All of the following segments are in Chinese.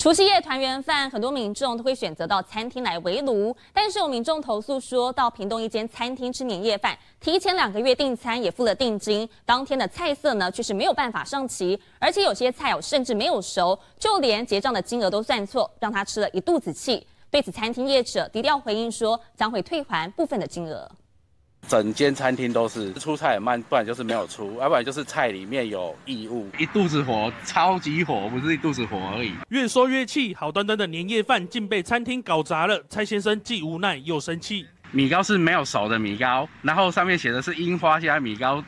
除夕夜团圆饭，很多民众都会选择到餐厅来围炉。但是有民众投诉说，到屏东一间餐厅吃年夜饭，提前两个月订餐也付了定金，当天的菜色呢却是没有办法上齐，而且有些菜哦甚至没有熟，就连结账的金额都算错，让他吃了一肚子气。对此，餐厅业者低调回应说，将会退还部分的金额。整间餐厅都是出菜很慢，不然就是没有出，要不然就是菜里面有异物，一肚子火，超级火，不是一肚子火而已。越说越气，好端端的年夜饭竟被餐厅搞砸了，蔡先生既无奈又生气。米糕是没有熟的米糕，然后上面写的是樱花虾米糕，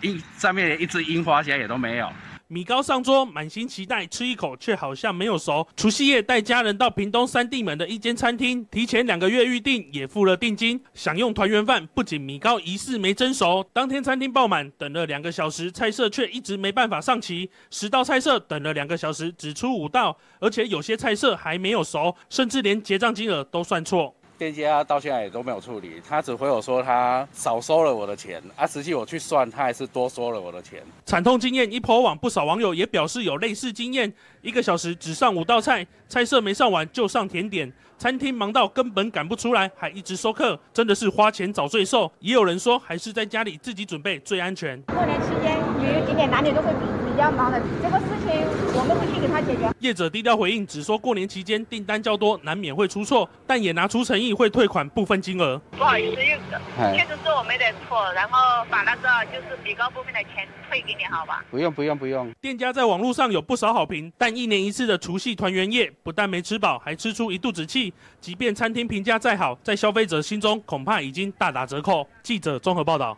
樱上面连一只樱花虾也都没有。米糕上桌，满心期待，吃一口却好像没有熟。除夕夜带家人到屏东三地门的一间餐厅，提前两个月预定，也付了定金，享用团圆饭。不仅米糕疑似没蒸熟，当天餐厅爆满，等了两个小时，菜色却一直没办法上齐。十道菜色等了两个小时，只出五道，而且有些菜色还没有熟，甚至连结账金额都算错。店家到现在也都没有处理，他只回我说他少收了我的钱，啊，实际我去算，他还是多收了我的钱。惨痛经验一抛网，不少网友也表示有类似经验，一个小时只上五道菜，菜色没上完就上甜点，餐厅忙到根本赶不出来，还一直收客，真的是花钱找罪受。也有人说，还是在家里自己准备最安全。过年期间，旅游景点哪里都会比比较忙的，这个事情我给他解决。业者低调回应，只说过年期间订单较多，难免会出错，但也拿出诚意，会退款部分金额。不好意思，业者确实是我没得错，然后把那个就是比高部分的钱退给你，好吧？不用不用不用。店家在网络上有不少好评，但一年一次的除夕团圆夜，不但没吃饱，还吃出一肚子气。即便餐厅评价再好，在消费者心中恐怕已经大打折扣。记者综合报道。